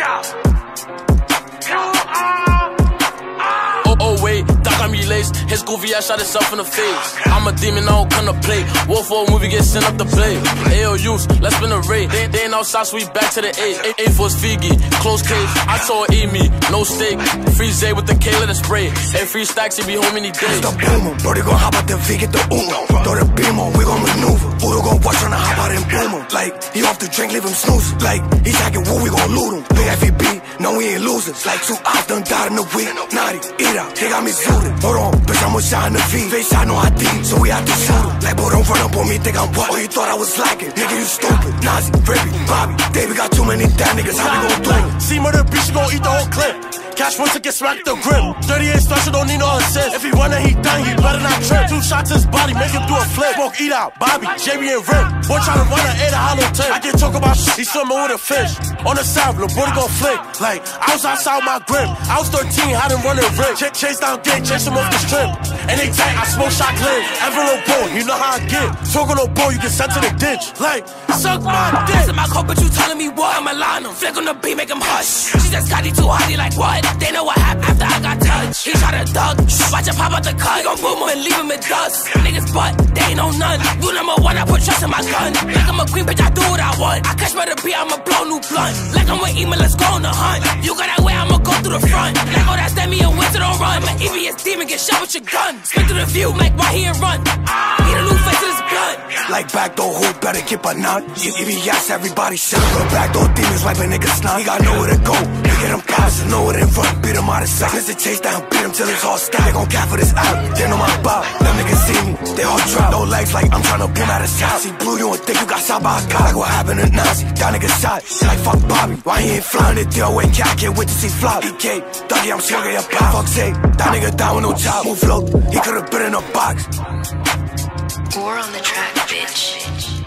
Oh, oh, His goofy ass shot himself in the face. I'm a demon, I don't come to play. Wolf for a movie, get sent up the play. AOUs, let's spin a raid. They, they ain't outside, so we back to the eight. Eight, eight for Figi, close case. I told eat me, no steak. Free Zay with the K, let it spray. And free stacks, he be home any day. the boomer. Brody gon' hop out the V, get the Uno. Throw the beam on, we gon' maneuver. Udo gon' watch on the Like, he off the drink, leave him snooze. Like, he jacking woo, we gon' loot him. Big FEB, no, we ain't losers. Like, two eyes done died in the week. Naughty, eat out, they got me zooted. Hold on, bitch, I'ma shine the V. Face I know I deep, so we have to shoot him. Like, boy, don't run up on me, think I'm what? Oh, you thought I was slacking? Nigga, you stupid. Nazi, Rippy, Bobby, Davey got too many damn niggas, how we gon' do it? See murder bitch, you gon' eat the whole clip. Cash once to get smacked the grip. 38 special, don't need no assist. If he running, he done, he better not trip. Two shots his body, make him do a flip. Smoke, eat out, Bobby, JB and Rip. Boy tryna run a eight a hollow tip. I can talk about shit, he swimming with a fish. On the side, little boy gon' flick. Like, I was outside my grip. I was 13, had him running Rick. Ch- chase down gate, chase him off the strip. And they tight, I smoke shot clear. Envelope boy, you know how I get. Talk on no boy, you get sent to the ditch. Like, suck my dick. in my car, but you telling Flick on the beat, make him hush. She got it too hot, he like what? They know what happened after I got touched. He try to duck. Watch him pop out the cut. He gon' boom him and leave him in dust. Niggas butt, they ain't no none. You number one, I put trust in my gun. Like I'm a queen, bitch, I do what I want. I catch the beat, I'ma blow new blunt. Like I'm with email, let's go on the hunt. You got that way, I'ma go through the front. Like, oh, that's Demi and Winter don't run. I'm an EVS demon, get shot with your gun. Spin through the view, like why he ain't run. He Like backdoor who better keep a knot. Yes, everybody shut up. Backdoor demons wipe a nigga snot. He got nowhere to go. At him cops and nowhere to run. Beat him out of sight. Mr. Chase down, beat him till it's all stop. They gon' cap for this out. They know my bop. Them niggas see me, they all drop. No legs like I'm tryna boom out of sight. See blue, you don't think you got shot by a cop. Like what happened to Nazi? That nigga shot. Like fuck Bobby. Why he ain't flying the deal when cat can't wait to see flop. EK, Dougie, I'm swinging your pop. Fuck say, that nigga down with no chop. Move low, he could've been in a box. War on the track, bitch.